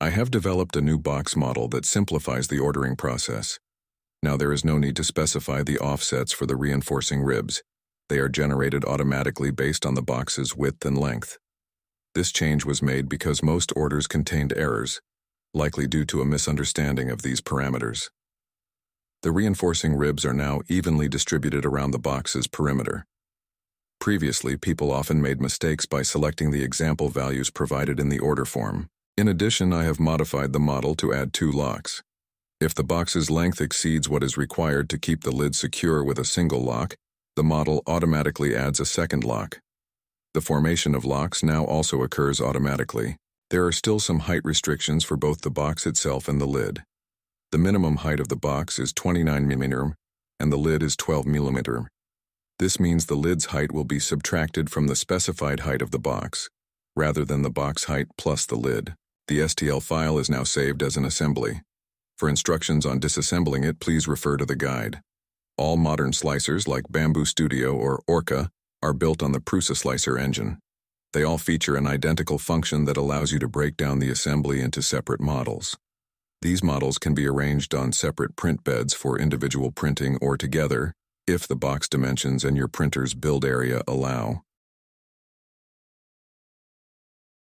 I have developed a new box model that simplifies the ordering process. Now there is no need to specify the offsets for the reinforcing ribs. They are generated automatically based on the box's width and length. This change was made because most orders contained errors, likely due to a misunderstanding of these parameters. The reinforcing ribs are now evenly distributed around the box's perimeter. Previously, people often made mistakes by selecting the example values provided in the order form. In addition, I have modified the model to add two locks. If the box's length exceeds what is required to keep the lid secure with a single lock, the model automatically adds a second lock. The formation of locks now also occurs automatically. There are still some height restrictions for both the box itself and the lid. The minimum height of the box is 29 mm and the lid is 12 mm. This means the lid's height will be subtracted from the specified height of the box, rather than the box height plus the lid. The STL file is now saved as an assembly. For instructions on disassembling it, please refer to the guide. All modern slicers like Bambu Studio or Orca are built on the PrusaSlicer engine. They all feature an identical function that allows you to break down the assembly into separate models. These models can be arranged on separate print beds for individual printing or together if the box dimensions and your printer's build area allow.